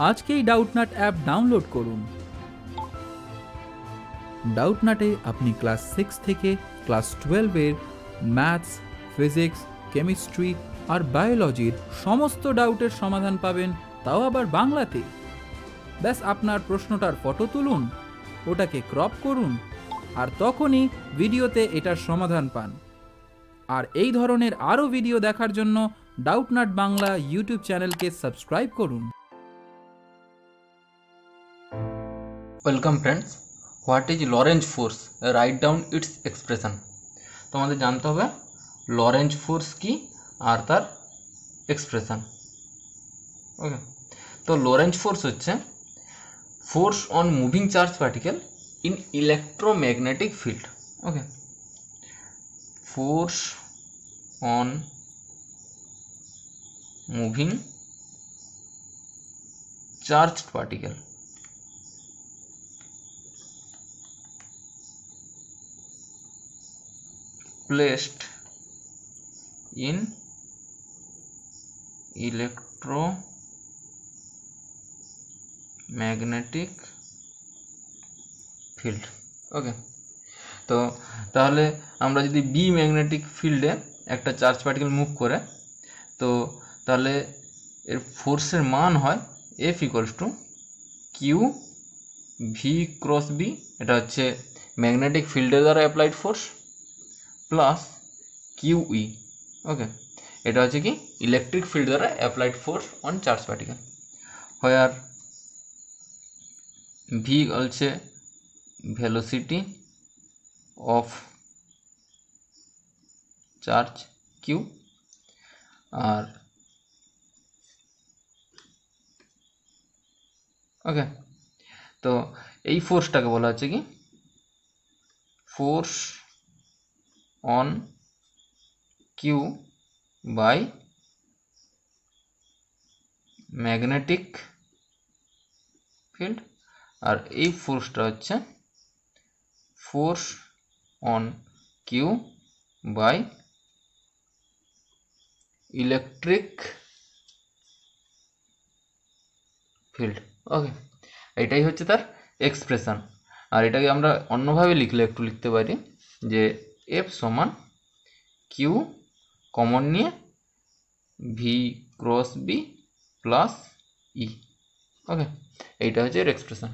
আজকেই Doubtnut app download করুন। ডাউটনাটে আপনি ক্লাস সিক্স থেকে ক্লাস টুয়েলভের ম্যাথস, ফিজিক্স, কেমিস্ট্রি আর বায়োলজির সমস্ত ডাউটের সমাধান পাবেন, তাও আবার বাংলাতে। ব্যাস আপনার প্রশ্নটার ফটো তুলুন, ওটাকে ক্রপ করুন, আর তখনই ভিডিওতে এটার সমাধান পান। আর এই ধরনের আরও ভিডিও দেখার জন্য ডাউটনাট বাংলা ইউটিউব চ্যানেলকে সাবস্ক্রাইব করুন। Welcome friends what is Lorentz force write down its expression তোমাদের জানতে হবে লরেঞ্জ ফোর্স কি আর তার এক্সপ্রেশন ওকে তো লরেঞ্জ ফোর্স হচ্ছে force on moving charge particle in electromagnetic field okay force on moving charged particle placed in electromagnetic field. Okay তো তাহলে আমরা যদি বি ম্যাগনেটিক ফিল্ডে একটা চার্জ পার্টিকেল মুভ করে, তো তাহলে এর ফোর্সের মান হয় F equals to q v cross B এটা হচ্ছে ম্যাগনেটিক ফিল্ডের দ্বারা applied force plus q E okay এটা হচ্ছে কি? ইলেকট্রিক ফিল্ড দ্বারা applied force on charge particle where v হচ্ছে ভেলোসিটি অফ চার্জ কিউ আর ওকে তো এই ফোর্সটাকে বলা হচ্ছে কি? Force on q by magnetic field আর এই ফোর্সটা হচ্ছে force on q by electric field okay এটাই হচ্ছে তার এক্সপ্রেশন আর এটাকে আমরা অন্যভাবে লিখলে, একটু লিখতে পারি যে এফ সমান কিউ কমন নিয়ে v cross B plus E okay এইটা হচ্ছে এর এক্সপ্রেশন